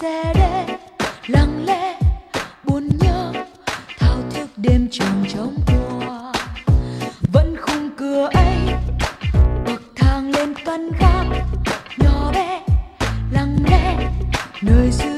xe đê, lặng lẽ, buồn nhớ, thao thức đêm trường trống cua vẫn khung cửa ấy, bậc thang lên căn gác nhỏ bé, lặng lẽ, nơi xưa